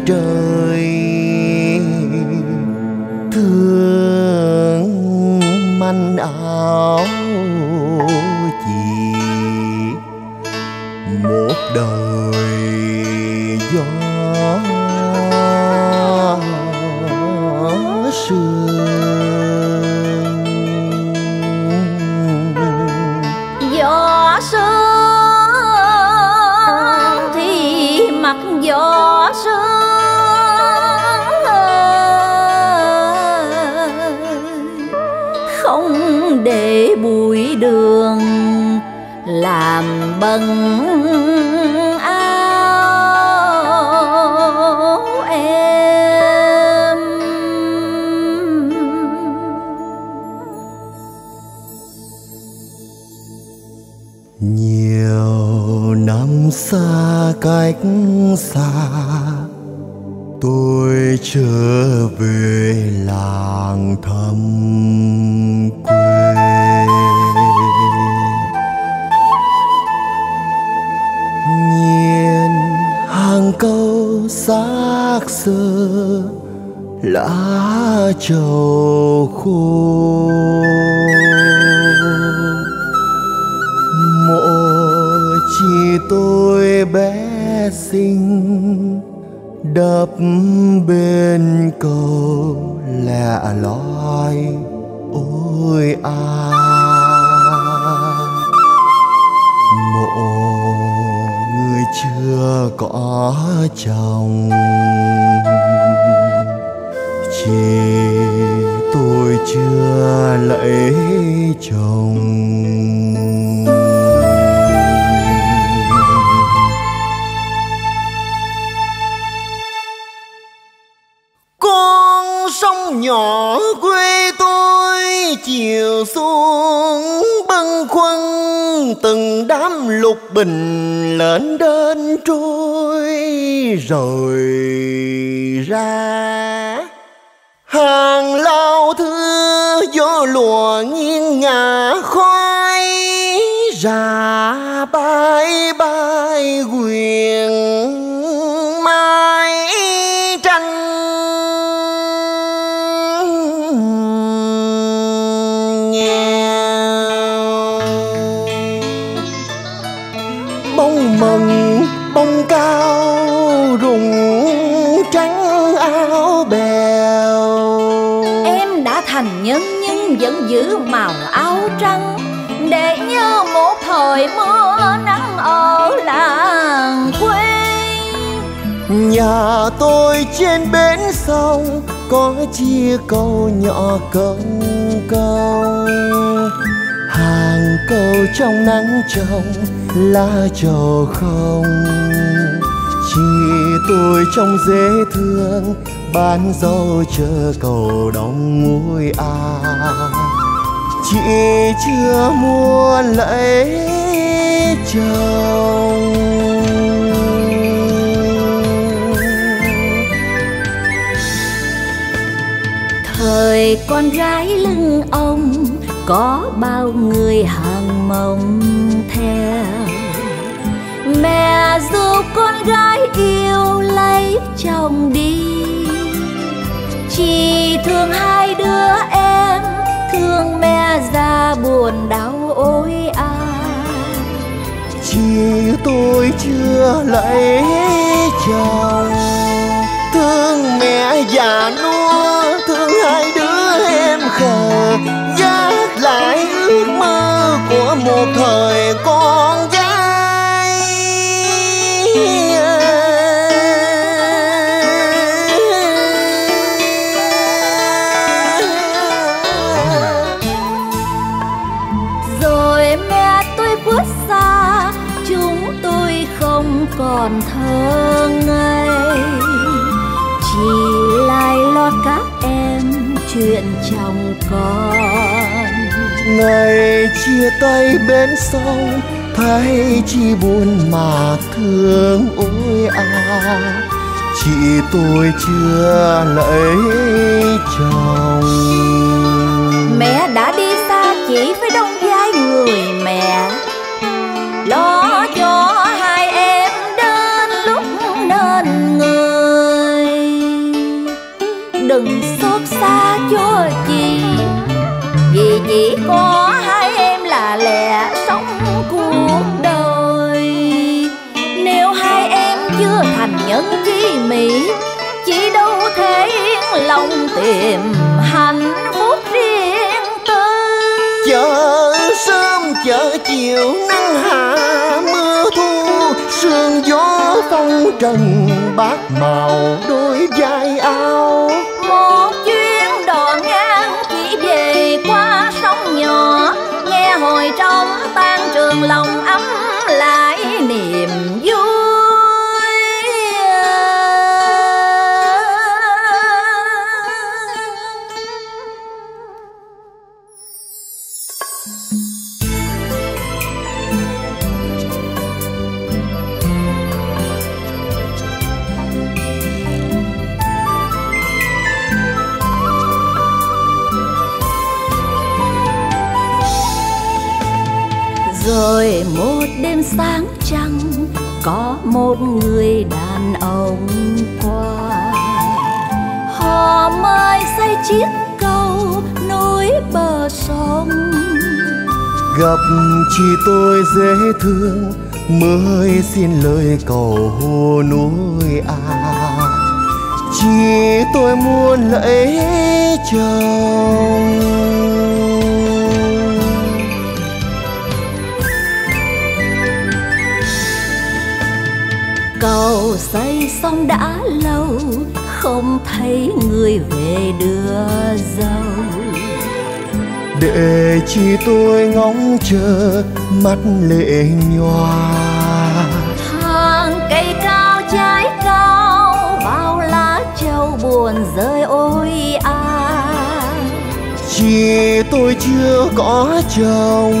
middle không để bụi đường làm bẩn áo em. Nhiều năm xa cách xa tôi trở về làng thăm quê. Nhìn hàng câu xác xơ, lá trầu khô. Mộ chỉ tôi bé xinh đập bên cầu lẻ loi. Ôi a, mộ người chưa có chồng. Chỉ tôi chưa lấy chồng. Lục bình lên đến trôi rồi ra. Hàng lao thư gió lùa nghiêng ngả khói vẫn giữ màu áo trắng. Để nhớ một thời mưa nắng ở làng quê. Nhà tôi trên bến sông có chia câu nhỏ công câu hàng câu trong nắng trông lá trầu không tôi trông dễ thương, bán dâu chờ cầu đóng ngôi à. Chị chưa mua lấy chồng. Thời con gái lưng ông, Có bao người hàng mong theo. Mẹ dù con gái yêu lấy chồng đi, Chỉ thương hai đứa em, Thương mẹ già buồn đau ôi à chỉ tôi chưa lấy chồng, thương mẹ già nua, thương hai đứa em khờ gác lại ước mơ của một thời con chuyện chồng con. Ngày chia tay bên sông thấy chi buồn mà thương ôi à. Chị tôi chưa lấy chồng. Mẹ đã đi xa chỉ phải đông vai người chỉ có hai em là lẽ sống cuộc đời. Nếu hai em chưa thành nhân chi mỹ, chỉ đâu thể yên lòng tìm hạnh phúc riêng tư. Chờ sớm chờ chiều, nắng hạ, mưa thu, sương gió phong trần bát màu đôi vai áo. Rồi một đêm sáng trăng, có một người đàn ông qua. Họ mời xây chiếc cầu nối bờ sông gặp chỉ tôi dễ thương, mới xin lời cầu hồ núi à chỉ tôi muốn lấy chồng. Cầu xây xong đã lâu, không thấy người về đưa dâu để chi tôi ngóng chờ mắt lệ nhòa. Hàng cây cao trái cao bao lá châu buồn rơi ôi à. Chỉ tôi chưa có chồng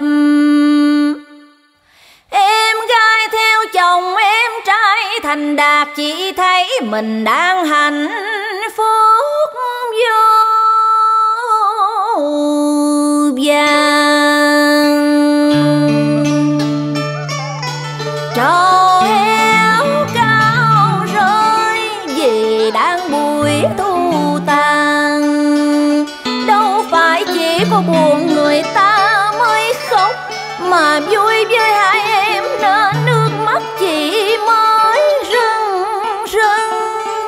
nấy Em gái theo chồng em trai thành đạt, Chỉ thấy mình đang hạnh phúc vô vàng. Cho héo cao rơi vì đang buổi thu tàn. Đâu phải chỉ có buồn mà vui với hai em nên nước mắt chị mới rưng rưng.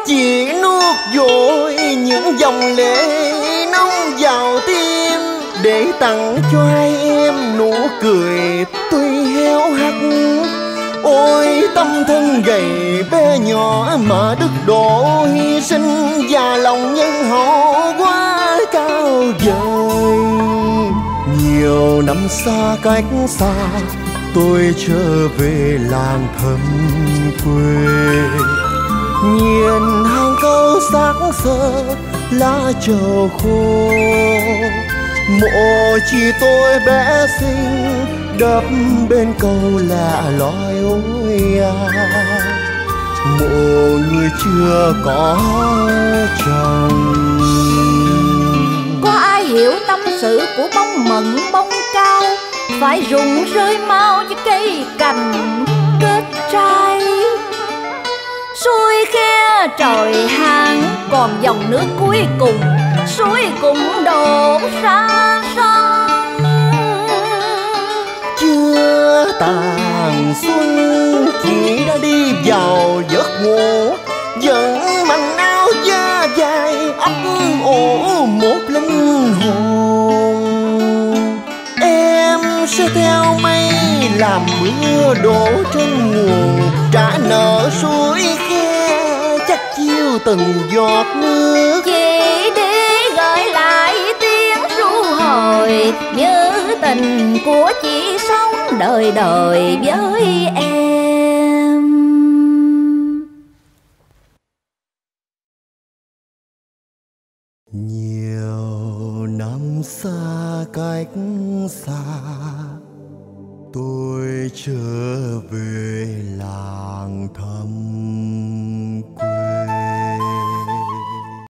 Chị nuốt vội những dòng lệ nóng vào tim, để tặng cho hai em nụ cười tuy héo hắt. Ôi, tâm thân gầy bé nhỏ mà đức độ hy sinh, và lòng nhân hậu quá cao vời nhiều năm xa cách xa, tôi trở về làng thầm quê. Nhìn hàng câu sáng sơ, lá trầu khô. Mộ chỉ tôi bé xinh, đắp bên câu lạ loi ôi à. Mộ người chưa có chồng. Có ai hiểu ta sự của bông mận bông cao. Phải rụng rơi mau cho cây cành kết trái Suối khe trời hàng Còn dòng nước cuối cùng, Suối cũng đổ ra sông. Chưa tàn xuân chỉ đã đi vào giấc ngủ. Sẽ theo mây làm mưa đổ trên nguồn. Trả nợ suối khe, chắc chiêu từng giọt nước. Chỉ để gọi lại tiếng ru hồi Như tình của chị sống đời đời với em.